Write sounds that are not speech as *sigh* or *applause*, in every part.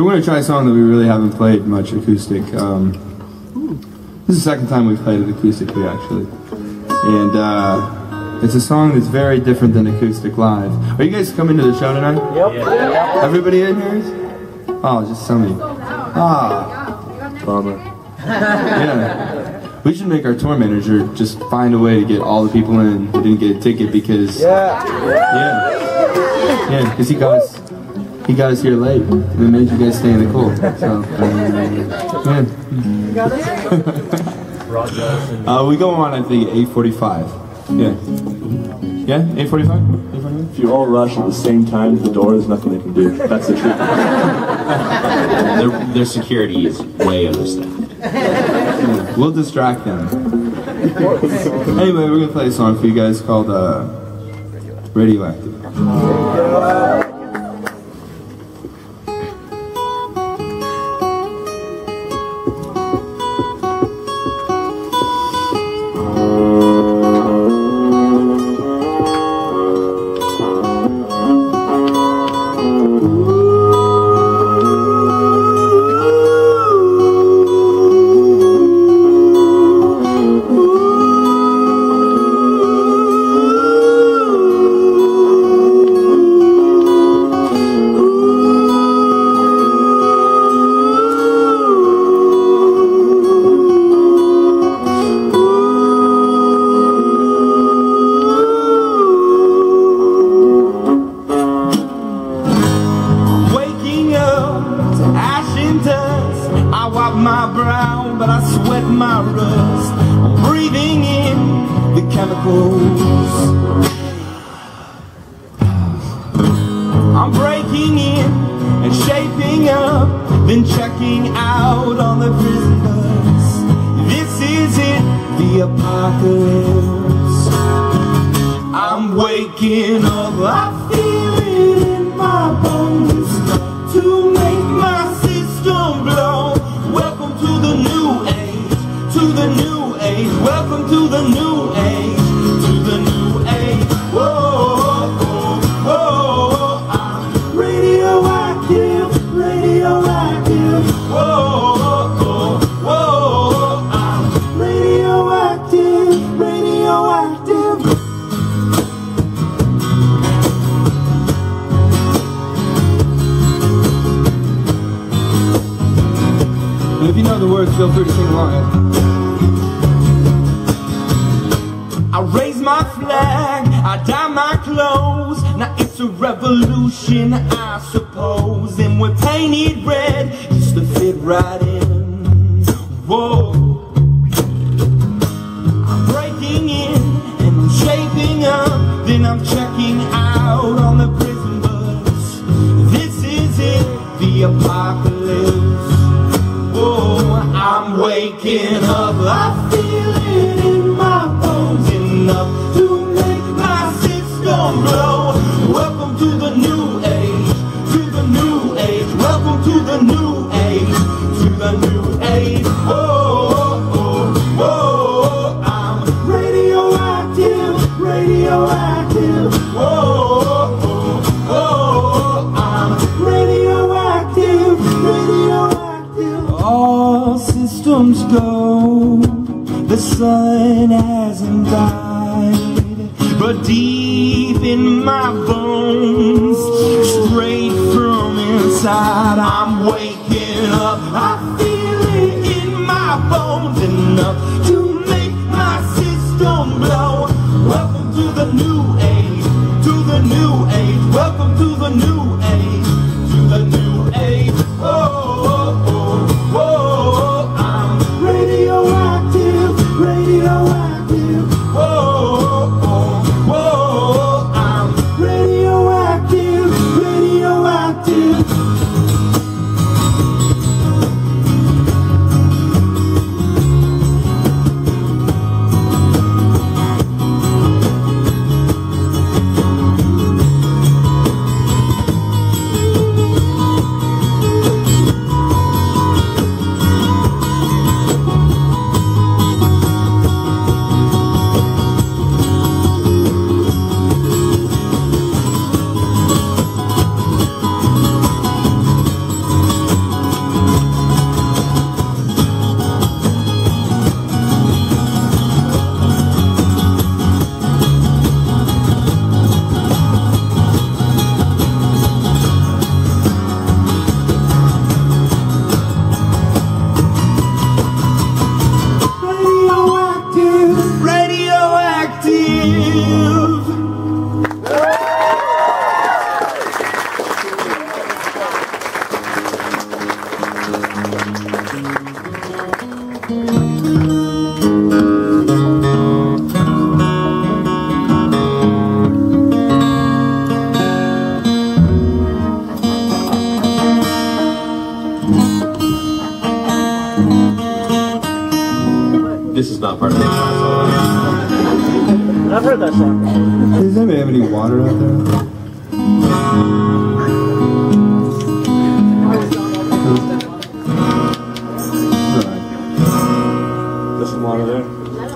So we're going to try a song that we really haven't played much acoustic. Um, this is the second time we've played it acoustically, actually. And uh, it's a song that's very different than acoustic live. Are you guys coming to the show tonight? Yep. Everybody in here is? Oh, just some of you. Ah, bummer. *laughs* Yeah. We should make our tour manager just find a way to get all the people in who didn't get a ticket because... Yeah. Yeah. Yeah, because he got us he got us here late. We made you guys stay in the cold. So, yeah. *laughs* uh, we go on, at think, 8.45. Yeah. Yeah? 8.45? If you all rush at the same time to the door, there's nothing they can do. That's the truth. *laughs* their, their security is way understaffed. Yeah, we'll distract them. anyway, we're going to play a song for you guys called uh, Radioactive. The I'm breaking in and shaping up Then checking out on the prison bus This is it, the apocalypse. I'm waking up, I feel it in my bones words, feel free to sing along. I raise my flag, I dye my clothes. Now it's a revolution, I suppose. And we're painted red just to fit right in. Waking up. I feel this is not part of the song. I've heard that song. Does anybody have any water out there? There's some water there.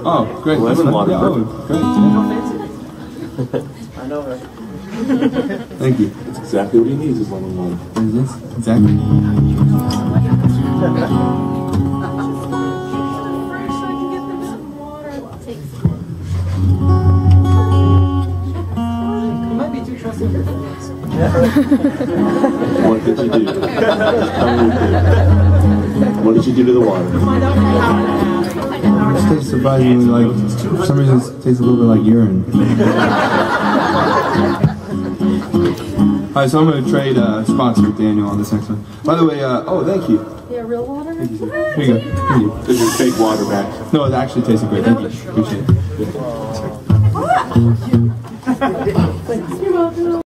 Oh, great. Lemon water. Yeah, oh, great. yeah. *laughs* I know her. *laughs* Thank you. That's exactly what he needs is lemon water. What is this? Exactly. What did you do? Tell *laughs* me what you did. What did you do to the water? This tastes surprisingly like, for some reason, it tastes a little bit like urine. Alright, so I'm going to trade uh, spots with Daniel on this next one. By the way, uh, oh, thank you. Yeah, real water? Here you go. Here you go. This is fake water back. No, it actually tasted great. Thank you. Appreciate it. *laughs*